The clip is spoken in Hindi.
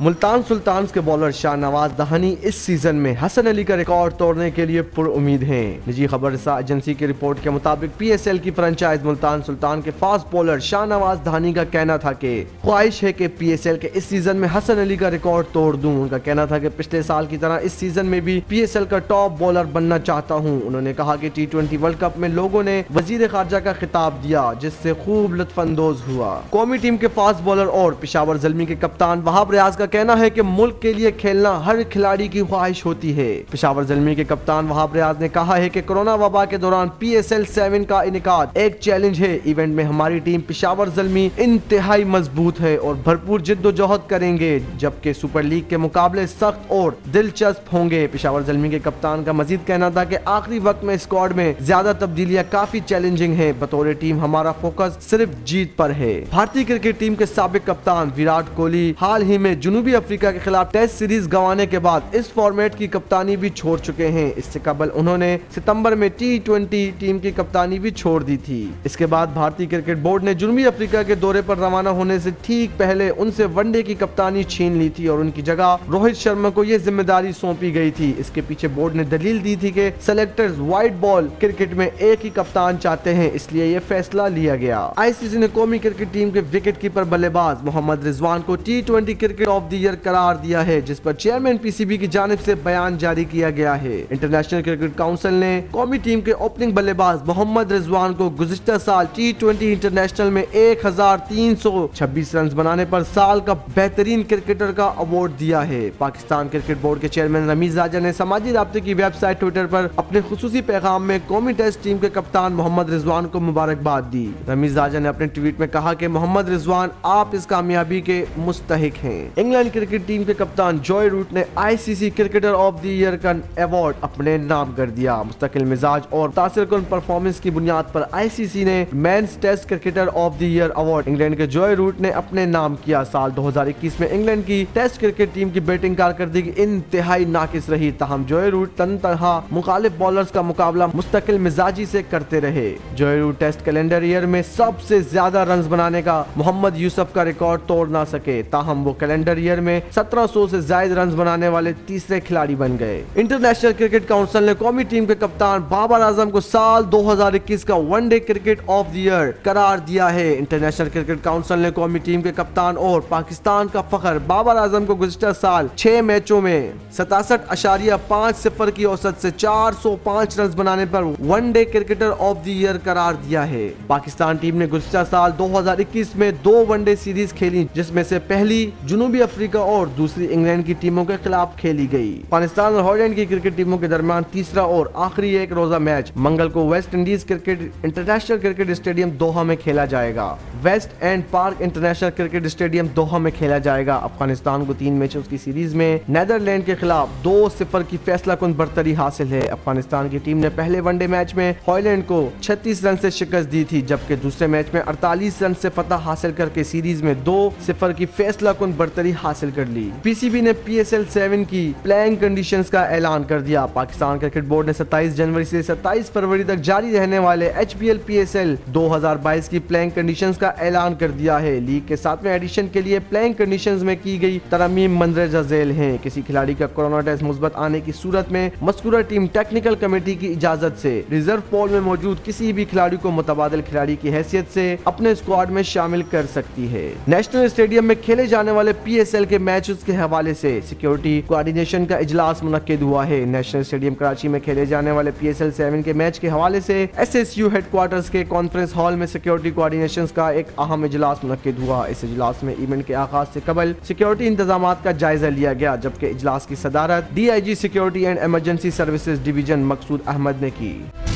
मुल्तान सुल्तान के बॉलर शाहनवाज दहानी इस सीज़न में हसन अली का रिकॉर्ड तोड़ने के लिए पुर उम्मीद हैं। निजी खबर एजेंसी की रिपोर्ट के मुताबिक पीएसएल की फ्रेंचाइज मुल्तान सुल्तान के फास्ट बॉलर शाहनवाज दहानी का कहना था कि ख्वाहिश है कि पीएसएल के इस सीज़न में हसन अली का रिकॉर्ड तोड़ दूँ। उनका कहना था कि पिछले साल की तरह इस सीज़न में भी पीएसएल का टॉप बॉलर बनना चाहता हूँ। उन्होंने कहा कि टी ट्वेंटी वर्ल्ड कप में लोगों ने वज़ीर खारजा का खिताब दिया, जिससे खूब लुत्फानंदोज हुआ। कौमी टीम के फास्ट बॉलर और पिशावर जलमी के कप्तान वहाब रियाज का कहना है कि मुल्क के लिए खेलना हर खिलाड़ी की ख्वाहिश होती है। पिशावर जलमी के कप्तान वहाब रियाज ने कहा है कि कोरोना वबा के दौरान पी एस एल सेवन का इनका एक चैलेंज है। इवेंट में हमारी टीम पिशावर जलमी इंतहाई मज़बूत है और भरपूर जिद्दोजहद करेंगे, जबकि सुपर लीग के मुकाबले सख्त और दिलचस्प होंगे। पिशावर जलमी के कप्तान का मजीद कहना था की आखिरी वक्त में स्क्वाड में ज़्यादा तब्दीलियाँ काफ़ी चैलेंजिंग है। बतौर टीम हमारा फोकस सिर्फ़ जीत पर है। भारतीय क्रिकेट टीम के सबक कप्तान विराट कोहली हाल ही में जुनूबी अफ्रीका के खिलाफ टेस्ट सीरीज़ गंवाने के बाद इस फॉर्मेट की कप्तानी भी छोड़ चुके हैं। इससे कबल उन्होंने सितंबर में टी ट्वेंटी टीम की कप्तानी भी छोड़ दी थी। इसके बाद भारतीय क्रिकेट बोर्ड ने जुनूबी अफ्रीका के दौरे पर रवाना होने से ठीक पहले उनसे वनडे की कप्तानी छीन ली थी और उनकी जगह रोहित शर्मा को यह ज़िम्मेदारी सौंपी गई थी। इसके पीछे बोर्ड ने दलील दी थी कि सेलेक्टर्स व्हाइट बॉल क्रिकेट में एक ही कप्तान चाहते हैं, इसलिए यह फैसला लिया गया। आईसीसी ने कौमी क्रिकेट टीम के विकेट कीपर बल्लेबाज मोहम्मद रिजवान को T cricket of the year करार दिया है, जिस पर चेयरमैन पीसीबी की जानब से बयान जारी किया गया है। इंटरनेशनल क्रिकेट काउंसिल ने कौमी टीम के ओपनिंग बल्लेबाज मोहम्मद रिजवान को गुजशत साल टी ट्वेंटी इंटरनेशनल में एक हज़ार तीन सौ छब्बीस रन बनाने पर साल का बेहतरीन क्रिकेटर का अवार्ड दिया है। पाकिस्तान क्रिकेट बोर्ड के चेयरमैन रमीज राजा ने समाजी रबते की वेबसाइट ट्विटर पर अपने खसूसी पैगाम में कौमी टेस्ट टीम के कप्तान मोहम्मद रिजवान को मुबारकबाद दी। रमीज राजा ने अपने ट्वीट में कहा कि मोहम्मद रिजवान आप इस कामयाबी के मुस्तक हैं। इंग्लैंड क्रिकेट टीम के कप्तान जॉय रूट ने ICC cricketer of the year का अवार्ड अपने नाम कर दिया। मुस्तकिल मिजाज और तासर परफॉर्मेंस की बुनियाद पर आईसीसी ने men's test cricketer of the year award England के जॉय रूट ने अपने नाम किया। साल 2021 में इंग्लैंड की टेस्ट क्रिकेट टीम की बैटिंग कारकर्दगी इंतहाई नाकिस रही। तहम जॉय रूट तन तनहा मुखालिफ बॉलर्स का मुकाबला मुस्तकिल मिजाजी से करते रहे। Joe Root test calendar year में सबसे ज़्यादा रन बनाने का मोहम्मद यूसुफ का रिकॉर्ड तोड़ ना सके। ताहम वो कैलेंडर ईयर में 1700 से ज़्यादा रन बनाने वाले तीसरे खिलाड़ी बन गए। इंटरनेशनल क्रिकेट काउंसिल ने कौमी टीम के कप्तान बाबर आज़म को साल 2021 का one day cricket of the year करार दिया है। इंटरनेशनल क्रिकेट काउंसिल ने कौमी टीम के कप्तान और पाकिस्तान का फखर बाबर आज़म को गुजशत साल छह मैचों में सतासठ अशारिया पाँच सिफर की औसत से 405 रन बनाने पर one day cricketer of the year करार दिया है। पाकिस्तान टीम ने गुजशत साल 2021 में दो वनडे सीरीज़ खेली, जिसमें से पहली जुनूबी अफ्रीका और दूसरी इंग्लैंड की टीमों के खिलाफ खेली गई। पाकिस्तान और हॉलैंड की क्रिकेट टीमों के दरमियान तीसरा और आखिरी एक रोजा मैच। मंगल को West Indies cricket, international cricket stadium Doha में खेला जाएगा। West End Park international cricket stadium Doha में खेला जाएगा। अफ़गानिस्तान को तीन मैचों की सीरीज़ में नैदरलैंड के खिलाफ दो सिफर की फैसला कन बरतरी हासिल है। अफ़गानिस्तान की टीम ने पहले वनडे मैच में हॉलैंड को 36 रन से शिकस्त दी थी, जबकि दूसरे मैच में 48 रन से फतह हासिल करके सीरीज़ में दो सिफर की फैसला कन बरतरी हासिल कर ली। पीसीबी ने पीएसएल सेवन की प्लेइंग कंडीशन का ऐलान कर दिया। पाकिस्तान क्रिकेट बोर्ड ने सत्ताईस जनवरी से सत्ताईस फरवरी तक जारी रहने वाले H P L P S L दो हज़ार बाईस की प्लेइंग कंडीशन का ऐलान कर दिया है। लीग के सातवें एडिशन के लिए प्लेइंग कंडीशन में की गई तरमीम मंदरजा झेल है। किसी खिलाड़ी का कोरोना टेस्ट मुस्बत आने की सूरत में मस्कुरा टीम टेक्निकल कमेटी की इजाज़त से रिज़र्व पोल में मौजूद किसी भी खिलाड़ी को मुतबादल खिलाड़ी की हैसियत से अपने स्क्वाड में शामिल कर सकती है। नेशनल स्टेडियम में खेले जाने वाले पी एस एल के मैच के हवाले से सिक्योरिटी कोऑर्डिनेशन का इजलास मुनद हुआ है। नेशनल स्टेडियम कराची में खेले जाने वाले पी एस एल सेवन के मैच के हवाले से एस एस यू हेडक्वार्टर्स के कॉन्फ्रेंस हॉल में सिक्योरिटी कोऑर्डिनेशन का एक अहम इजलास मुनद हुआ। इस इजलास में इवेंट के आगाज़ से कबल सिक्योरिटी इंतज़ाम का जायजा लिया गया, जबकि इजलास की सदारत D I G security and emergency services division Maqsood Ahmed ने की।